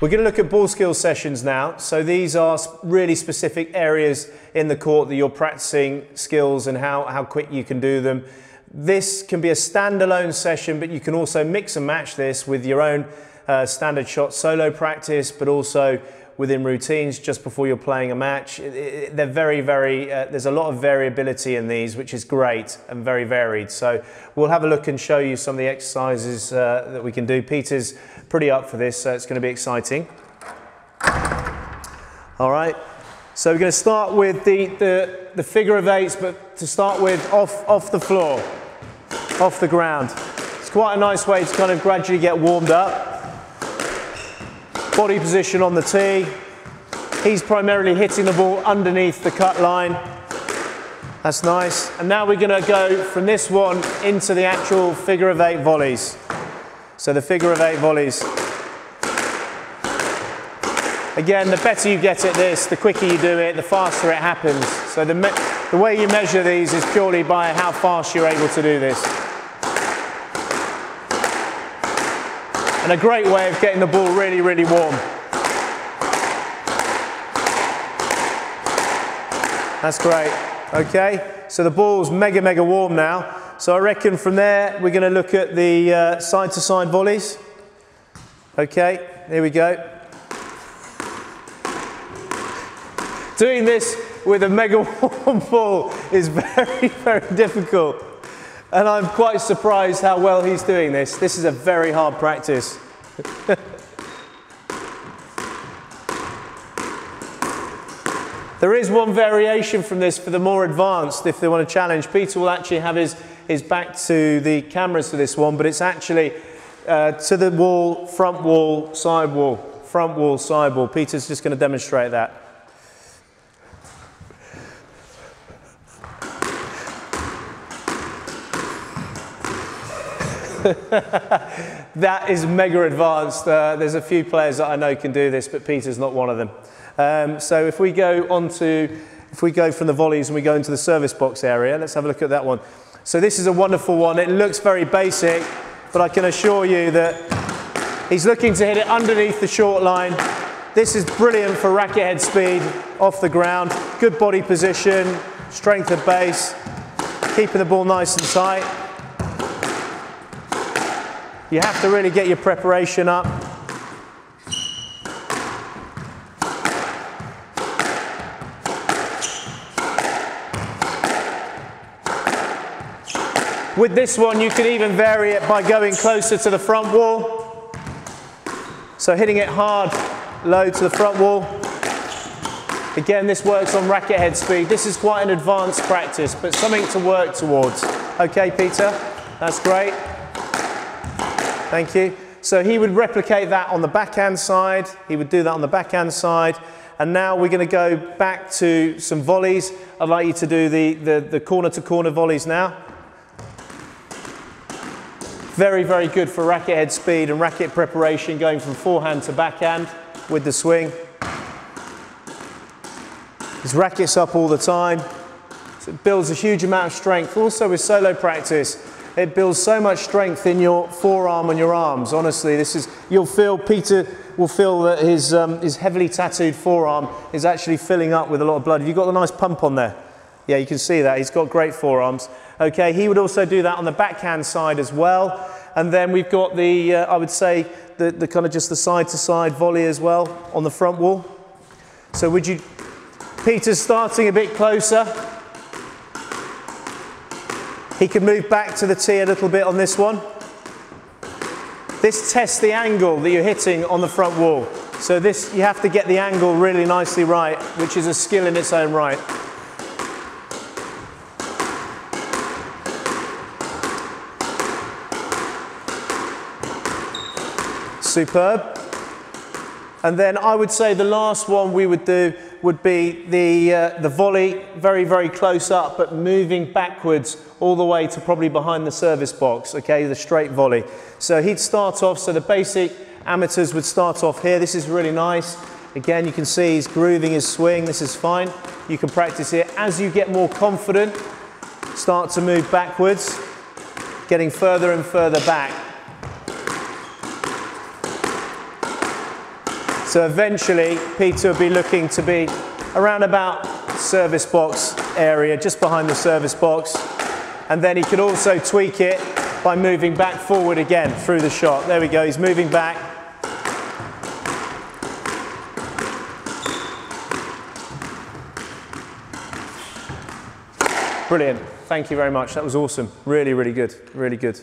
We're going to look at ball skills sessions now. So these are really specific areas in the court that you're practicing skills and how, how quick you can do them. This can be a standalone session, but you can also mix and match this with your own uh, standard shot solo practice, but also within routines just before you're playing a match. They're very, very, uh, there's a lot of variability in these, which is great and very varied. So we'll have a look and show you some of the exercises uh, that we can do. Peter's pretty up for this, so it's going to be exciting. All right. So we're going to start with the, the, the figure of eights, but to start with off, off the floor, off the ground. It's quite a nice way to kind of gradually get warmed up. Body position on the tee. He's primarily hitting the ball underneath the cut line. That's nice. And now we're going to go from this one into the actual figure of eight volleys. So the figure of eight volleys. Again, the better you get at this, the quicker you do it, the faster it happens. So the, the way you measure these is purely by how fast you're able to do this. And a great way of getting the ball really, really warm. That's great. Okay, so the ball's mega, mega warm now. So I reckon from there we're going to look at the uh, side-to-side volleys. Okay, here we go. Doing this with a mega warm ball is very, very difficult and I'm quite surprised how well he's doing this. This is a very hard practice. there is one variation from this for the more advanced if they want to challenge. Peter will actually have his, his back to the cameras for this one, but it's actually uh, to the wall, front wall, side wall, front wall, side wall. Peter's just going to demonstrate that. that is mega advanced. Uh, there's a few players that I know can do this, but Peter's not one of them. Um, so if we go on to, if we go from the volleys and we go into the service box area, let's have a look at that one. So this is a wonderful one. It looks very basic, but I can assure you that he's looking to hit it underneath the short line. This is brilliant for racket head speed off the ground. Good body position, strength of base, keeping the ball nice and tight. You have to really get your preparation up. With this one, you can even vary it by going closer to the front wall. So hitting it hard, low to the front wall. Again, this works on racket head speed. This is quite an advanced practice, but something to work towards. Okay, Peter, that's great. Thank you. So he would replicate that on the backhand side. He would do that on the backhand side. And now we're going to go back to some volleys. I'd like you to do the, the, the corner to corner volleys now. Very, very good for racket head speed and racket preparation going from forehand to backhand with the swing. His racket's up all the time. So it builds a huge amount of strength. Also with solo practice, it builds so much strength in your forearm and your arms. Honestly, this is, you'll feel, Peter will feel that his, um, his heavily tattooed forearm is actually filling up with a lot of blood. Have you got the nice pump on there? Yeah, you can see that. He's got great forearms. Okay, he would also do that on the backhand side as well. And then we've got the, uh, I would say, the, the kind of just the side to side volley as well on the front wall. So would you, Peter's starting a bit closer. He can move back to the tee a little bit on this one. This tests the angle that you're hitting on the front wall. So this, you have to get the angle really nicely right, which is a skill in its own right. Superb. And then I would say the last one we would do would be the, uh, the volley, very, very close up, but moving backwards all the way to probably behind the service box, okay, the straight volley. So he'd start off, so the basic amateurs would start off here. This is really nice. Again, you can see he's grooving his swing. This is fine. You can practice it. As you get more confident, start to move backwards, getting further and further back. So eventually, Peter will be looking to be around about service box area, just behind the service box. And then he could also tweak it by moving back forward again through the shot. There we go, he's moving back. Brilliant. Thank you very much. That was awesome. Really, really good. Really good.